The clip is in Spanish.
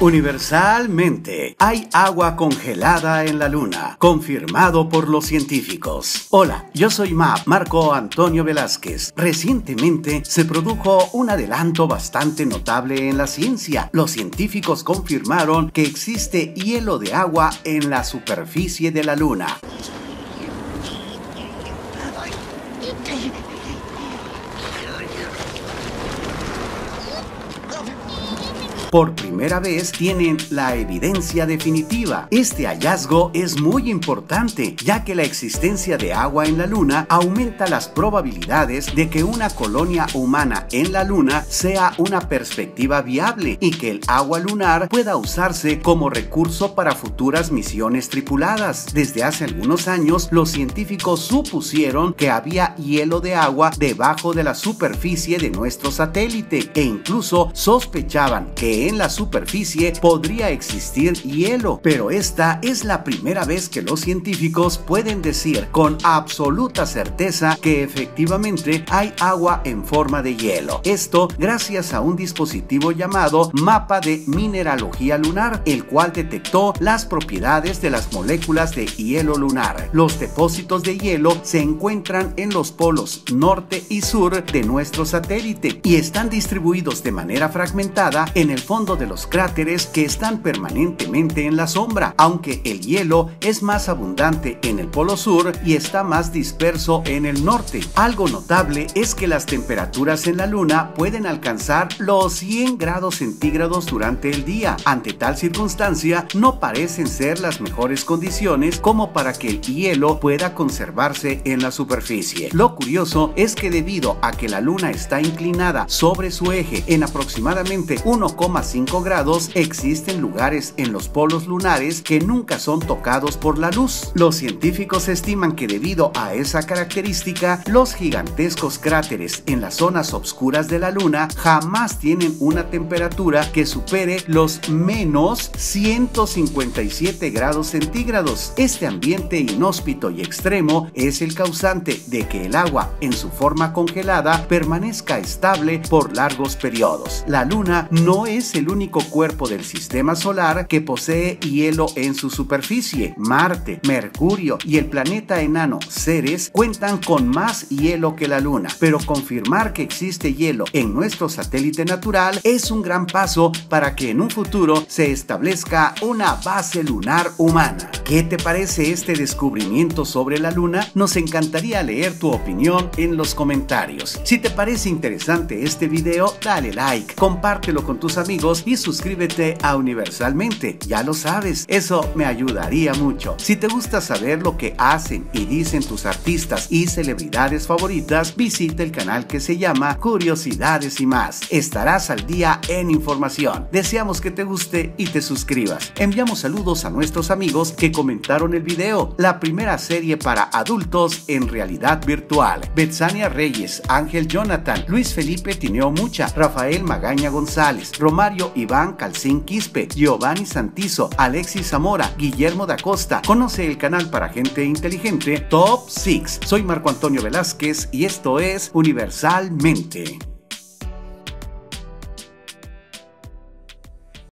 Universalmente, hay agua congelada en la Luna, confirmado por los científicos. Hola, yo soy MAP, Marco Antonio Velázquez. Recientemente se produjo un adelanto bastante notable en la ciencia. Los científicos confirmaron que existe hielo de agua en la superficie de la Luna. Por primera vez tienen la evidencia definitiva. Este hallazgo es muy importante, ya que la existencia de agua en la Luna aumenta las probabilidades de que una colonia humana en la Luna sea una perspectiva viable y que el agua lunar pueda usarse como recurso para futuras misiones tripuladas. Desde hace algunos años, los científicos supusieron que había hielo de agua debajo de la superficie de nuestro satélite e incluso sospechaban que en la superficie podría existir hielo, pero esta es la primera vez que los científicos pueden decir con absoluta certeza que efectivamente hay agua en forma de hielo. Esto gracias a un dispositivo llamado Mapa de Mineralogía Lunar, el cual detectó las propiedades de las moléculas de hielo lunar. Los depósitos de hielo se encuentran en los polos norte y sur de nuestro satélite y están distribuidos de manera fragmentada en el fondo de los cráteres que están permanentemente en la sombra, aunque el hielo es más abundante en el polo sur y está más disperso en el norte. Algo notable es que las temperaturas en la luna pueden alcanzar los 100 grados centígrados durante el día. Ante tal circunstancia, no parecen ser las mejores condiciones como para que el hielo pueda conservarse en la superficie. Lo curioso es que debido a que la luna está inclinada sobre su eje en aproximadamente 1,5 grados, existen lugares en los polos lunares que nunca son tocados por la luz. Los científicos estiman que debido a esa característica, los gigantescos cráteres en las zonas oscuras de la luna jamás tienen una temperatura que supere los menos 157 grados centígrados. Este ambiente inhóspito y extremo es el causante de que el agua en su forma congelada permanezca estable por largos periodos. La luna no es el único cuerpo del sistema solar que posee hielo en su superficie. Marte, Mercurio y el planeta enano Ceres cuentan con más hielo que la Luna, pero confirmar que existe hielo en nuestro satélite natural es un gran paso para que en un futuro se establezca una base lunar humana. ¿Qué te parece este descubrimiento sobre la Luna? Nos encantaría leer tu opinión en los comentarios. Si te parece interesante este video, dale like, compártelo con tus amigos y suscríbete a Universalmente, ya lo sabes, eso me ayudaría mucho. Si te gusta saber lo que hacen y dicen tus artistas y celebridades favoritas, visita el canal que se llama Curiosidades y más. Estarás al día en información. Deseamos que te guste y te suscribas. Enviamos saludos a nuestros amigos que comentaron el video, la primera serie para adultos en realidad virtual. Betsania Reyes, Ángel Jonathan, Luis Felipe Tineo Mucha, Rafael Magaña González, Romario Iván Calcín Quispe, Giovanni Santizo, Alexis Zamora, Guillermo da Costa. Conoce el canal para gente inteligente Top 6. Soy Marco Antonio Velázquez y esto es Universalmente.